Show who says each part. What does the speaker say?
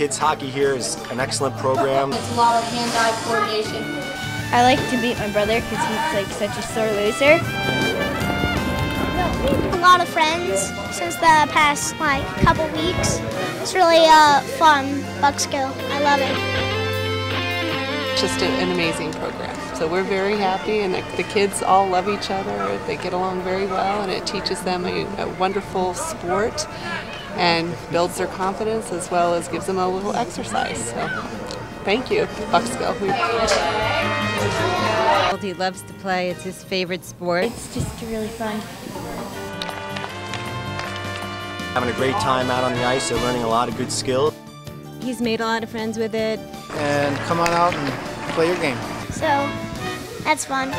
Speaker 1: Kids hockey here is an excellent program.
Speaker 2: It's a lot of hand-eye coordination.
Speaker 3: I like to beat my brother because he's like such a sore loser.
Speaker 4: A lot of friends since the past like couple weeks. It's really uh, fun, Buckskill. I love it.
Speaker 5: just a- an amazing program. So we're very happy, and the, the kids all love each other. They get along very well, and it teaches them a, a wonderful sport and builds their confidence as well as gives them a little exercise. So thank you, Buckskill. We
Speaker 6: He loves to play. It's his favorite sport.
Speaker 3: It's just really fun.
Speaker 1: Having a great time out on the ice. They're learning a lot of good skills.
Speaker 6: He's made a lot of friends with it.
Speaker 7: and come on out and play your game.
Speaker 4: So that's fun.